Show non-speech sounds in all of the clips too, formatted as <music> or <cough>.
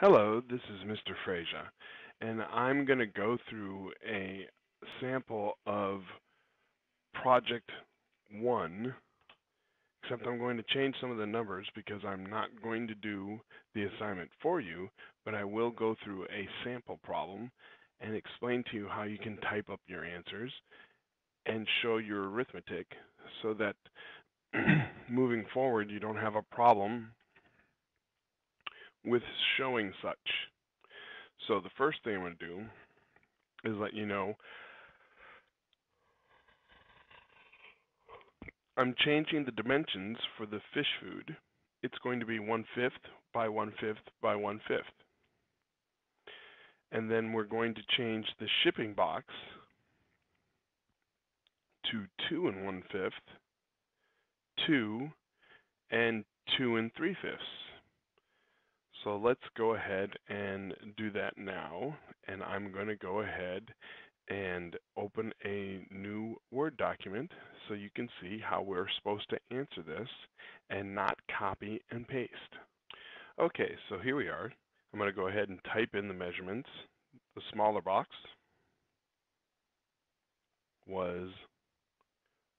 Hello, this is Mr. Fresia, and I'm going to go through a sample of Project 1, except I'm going to change some of the numbers because I'm not going to do the assignment for you, but I will go through a sample problem and explain to you how you can type up your answers and show your arithmetic so that <clears throat> moving forward you don't have a problem with showing such. So the first thing I'm going to do is let you know I'm changing the dimensions for the fish food. It's going to be one-fifth by one-fifth by one-fifth. And then we're going to change the shipping box to two and one-fifth, two, and two and three-fifths. So let's go ahead and do that now. And I'm going to go ahead and open a new Word document so you can see how we're supposed to answer this and not copy and paste. Okay, so here we are. I'm going to go ahead and type in the measurements. The smaller box was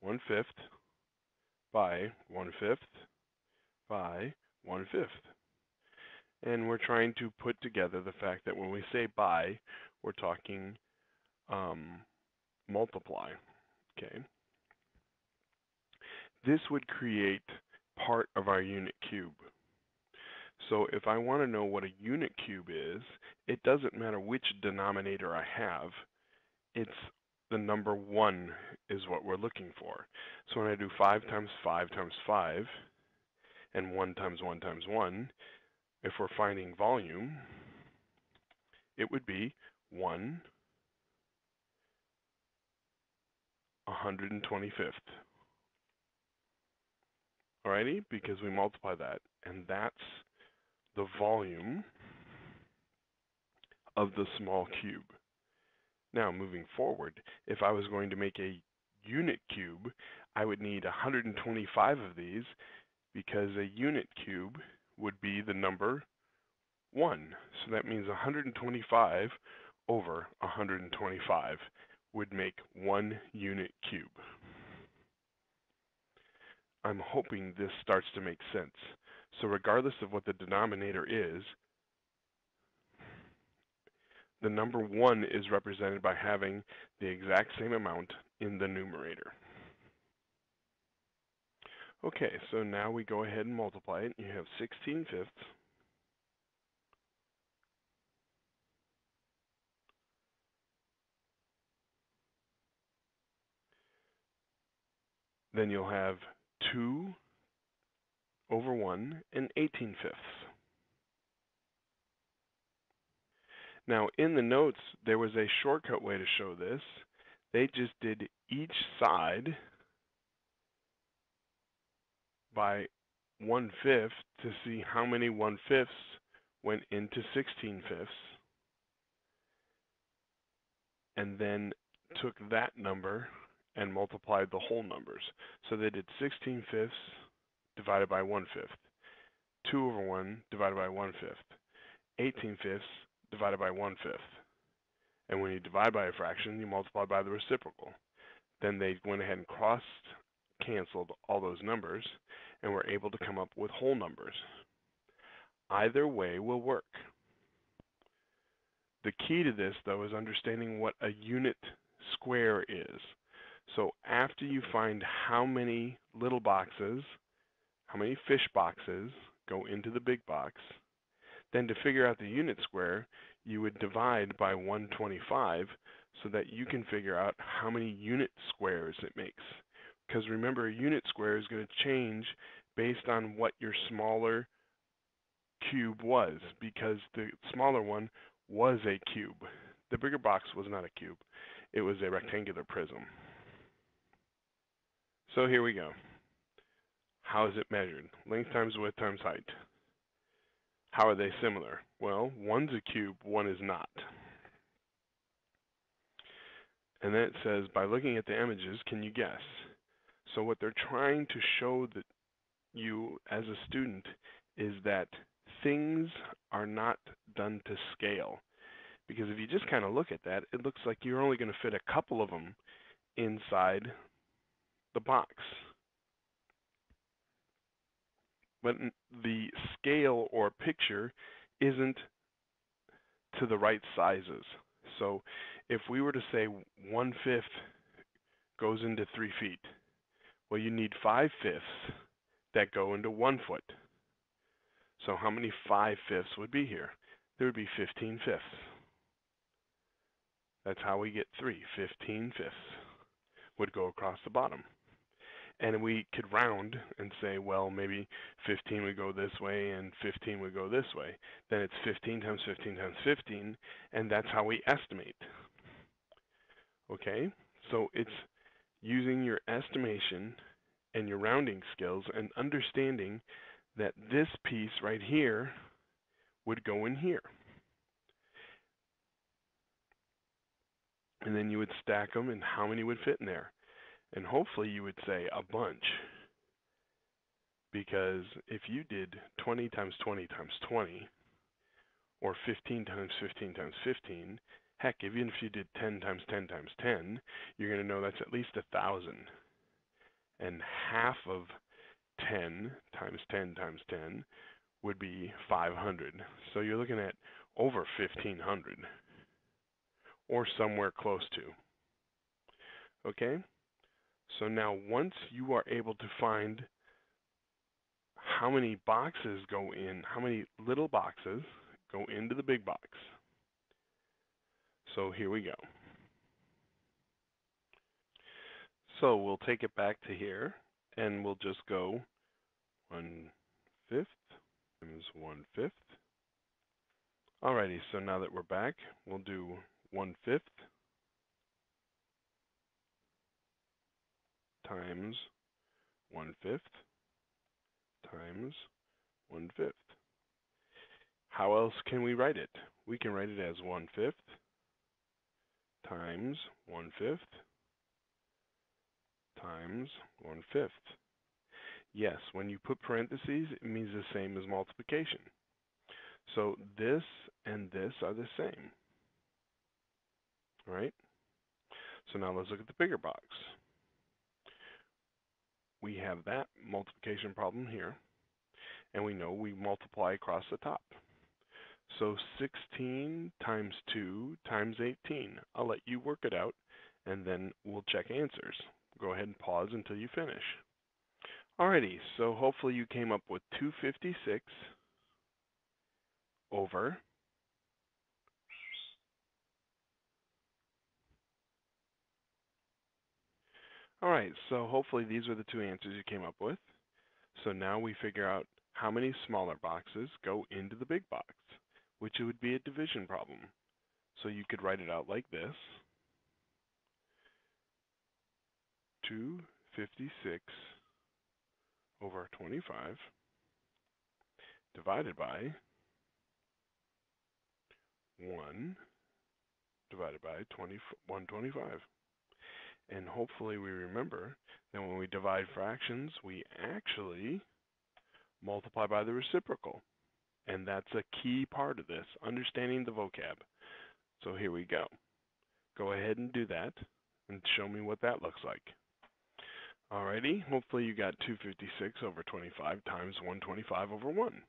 one-fifth by one-fifth by one-fifth and we're trying to put together the fact that when we say by, we're talking um, multiply, okay? This would create part of our unit cube. So if I want to know what a unit cube is, it doesn't matter which denominator I have, it's the number 1 is what we're looking for. So when I do 5 times 5 times 5, and 1 times 1 times 1, if we're finding volume, it would be 1 125th. Alrighty, because we multiply that, and that's the volume of the small cube. Now, moving forward, if I was going to make a unit cube, I would need 125 of these because a unit cube would be the number 1. So that means 125 over 125 would make one unit cube. I'm hoping this starts to make sense. So regardless of what the denominator is, the number 1 is represented by having the exact same amount in the numerator. Okay, so now we go ahead and multiply it. You have 16 fifths. Then you'll have 2 over 1 and 18 fifths. Now in the notes, there was a shortcut way to show this. They just did each side by one-fifth to see how many one-fifths went into 16 fifths and then took that number and multiplied the whole numbers. So they did 16 fifths divided by 1 fifth, 2 over 1 divided by 1 fifth, 18 fifths divided by 1 fifth. And when you divide by a fraction, you multiply by the reciprocal. Then they went ahead and crossed canceled all those numbers and we're able to come up with whole numbers. Either way will work. The key to this, though, is understanding what a unit square is. So after you find how many little boxes, how many fish boxes go into the big box, then to figure out the unit square, you would divide by 125 so that you can figure out how many unit squares it makes. Because remember, a unit square is going to change based on what your smaller cube was, because the smaller one was a cube. The bigger box was not a cube. It was a rectangular prism. So here we go. How is it measured? Length times width times height. How are they similar? Well, one's a cube, one is not. And then it says, by looking at the images, can you guess? So what they're trying to show that you as a student is that things are not done to scale. Because if you just kind of look at that, it looks like you're only going to fit a couple of them inside the box. But the scale or picture isn't to the right sizes. So if we were to say one fifth goes into three feet, well, you need five fifths that go into one foot. So how many five fifths would be here? There would be 15 fifths. That's how we get three. 15 fifths would go across the bottom. And we could round and say, well, maybe 15 would go this way and 15 would go this way. Then it's 15 times 15 times 15, and that's how we estimate. Okay, so it's using your estimation and your rounding skills and understanding that this piece right here would go in here. And then you would stack them and how many would fit in there. And hopefully you would say a bunch. Because if you did 20 times 20 times 20, or 15 times 15 times 15, heck, even if you did 10 times 10 times 10, you're going to know that's at least a 1,000. And half of 10 times 10 times 10 would be 500. So you're looking at over 1,500, or somewhere close to. Okay? So now once you are able to find how many boxes go in, how many little boxes go into the big box. So here we go. So we'll take it back to here and we'll just go one fifth times one fifth. Alrighty, so now that we're back, we'll do one fifth times 1 fifth times 1 fifth. How else can we write it? We can write it as 1 fifth times 1 fifth times 1 fifth. Yes, when you put parentheses, it means the same as multiplication. So this and this are the same. All right? So now let's look at the bigger box we have that multiplication problem here, and we know we multiply across the top. So 16 times 2 times 18. I'll let you work it out, and then we'll check answers. Go ahead and pause until you finish. Alrighty, so hopefully you came up with 256 over All right, so hopefully these are the two answers you came up with. So now we figure out how many smaller boxes go into the big box, which would be a division problem. So you could write it out like this. 256 over 25 divided by 1 divided by 20, 125. And hopefully we remember that when we divide fractions, we actually multiply by the reciprocal. And that's a key part of this, understanding the vocab. So here we go. Go ahead and do that and show me what that looks like. Alrighty, hopefully you got 256 over 25 times 125 over 1.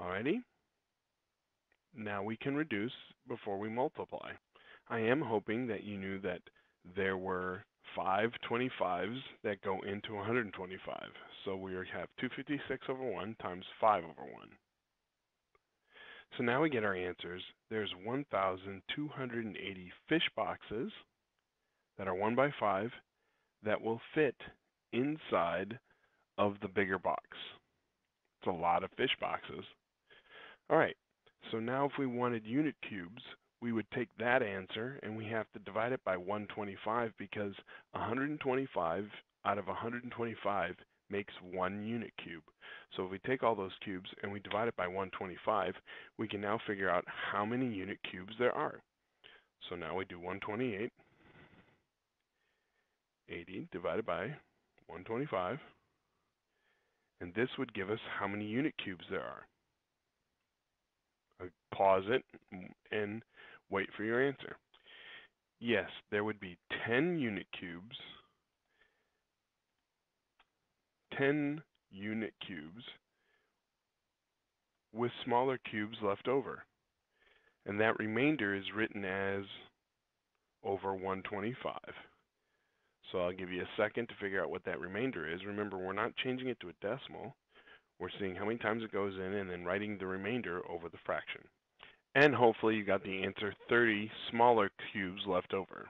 Alrighty, now we can reduce before we multiply. I am hoping that you knew that there were five 25s that go into 125. So we have 256 over 1 times 5 over 1. So now we get our answers. There's 1,280 fish boxes that are 1 by 5 that will fit inside of the bigger box. It's a lot of fish boxes. All right, so now if we wanted unit cubes, we would take that answer and we have to divide it by 125 because 125 out of 125 makes one unit cube. So if we take all those cubes and we divide it by 125, we can now figure out how many unit cubes there are. So now we do 128, 80 divided by 125, and this would give us how many unit cubes there are. Uh, pause it and wait for your answer. Yes, there would be 10 unit cubes, 10 unit cubes with smaller cubes left over. And that remainder is written as over 125. So I'll give you a second to figure out what that remainder is. Remember, we're not changing it to a decimal. We're seeing how many times it goes in and then writing the remainder over the fraction. And hopefully you got the answer 30 smaller cubes left over.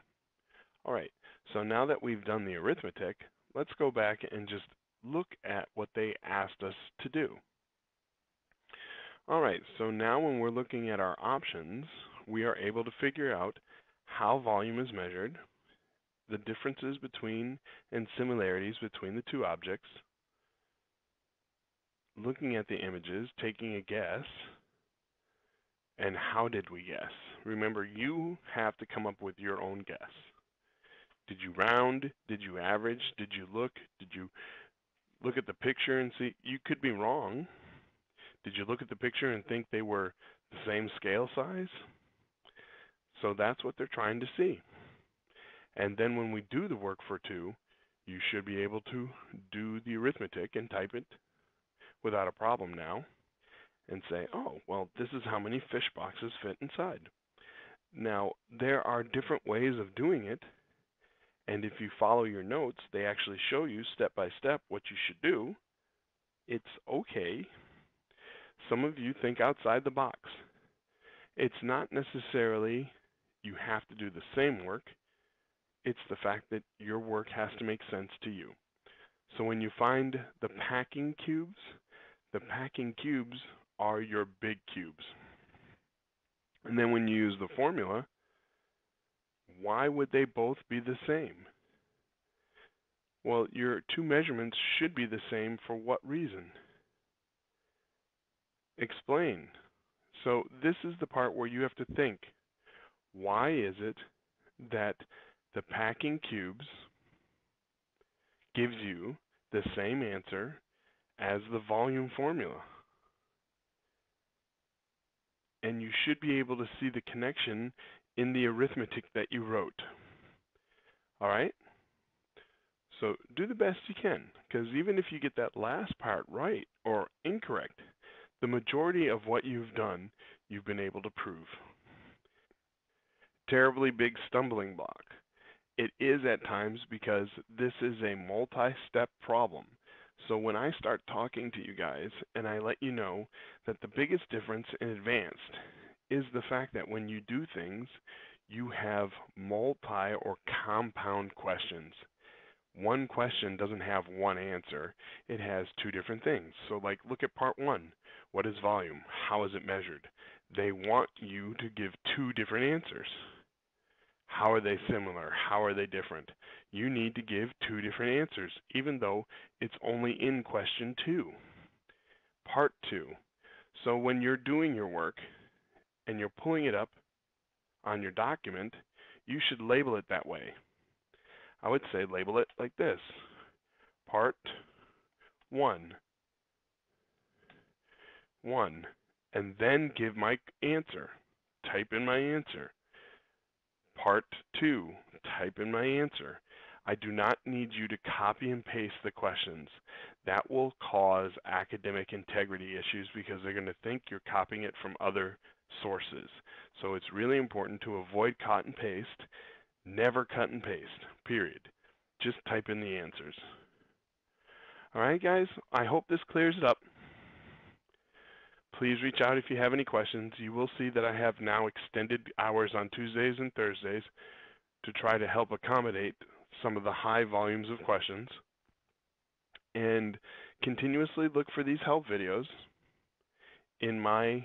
All right, so now that we've done the arithmetic, let's go back and just look at what they asked us to do. All right, so now when we're looking at our options, we are able to figure out how volume is measured, the differences between and similarities between the two objects, looking at the images, taking a guess, and how did we guess? Remember, you have to come up with your own guess. Did you round? Did you average? Did you look? Did you look at the picture and see? You could be wrong. Did you look at the picture and think they were the same scale size? So that's what they're trying to see. And then when we do the work for two, you should be able to do the arithmetic and type it without a problem now and say, oh, well, this is how many fish boxes fit inside. Now, there are different ways of doing it, and if you follow your notes, they actually show you step by step what you should do. It's okay. Some of you think outside the box. It's not necessarily you have to do the same work. It's the fact that your work has to make sense to you. So when you find the packing cubes, the packing cubes are your big cubes. And then when you use the formula, why would they both be the same? Well, your two measurements should be the same for what reason? Explain. So this is the part where you have to think. Why is it that the packing cubes gives you the same answer as the volume formula? and you should be able to see the connection in the arithmetic that you wrote. All right? So do the best you can, because even if you get that last part right or incorrect, the majority of what you've done, you've been able to prove. Terribly big stumbling block. It is at times because this is a multi-step problem. So when I start talking to you guys and I let you know that the biggest difference in advanced is the fact that when you do things, you have multi or compound questions. One question doesn't have one answer. It has two different things. So like look at part one. What is volume? How is it measured? They want you to give two different answers. How are they similar? How are they different? You need to give two different answers, even though it's only in question two. Part two. So when you're doing your work and you're pulling it up on your document, you should label it that way. I would say label it like this. Part one. One. And then give my answer. Type in my answer. Part 2, type in my answer. I do not need you to copy and paste the questions. That will cause academic integrity issues because they're going to think you're copying it from other sources. So it's really important to avoid cut and paste. Never cut and paste, period. Just type in the answers. All right, guys, I hope this clears it up. Please reach out if you have any questions. You will see that I have now extended hours on Tuesdays and Thursdays to try to help accommodate some of the high volumes of questions. And continuously look for these help videos in my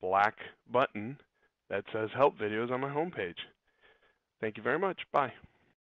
black button that says help videos on my homepage. Thank you very much. Bye.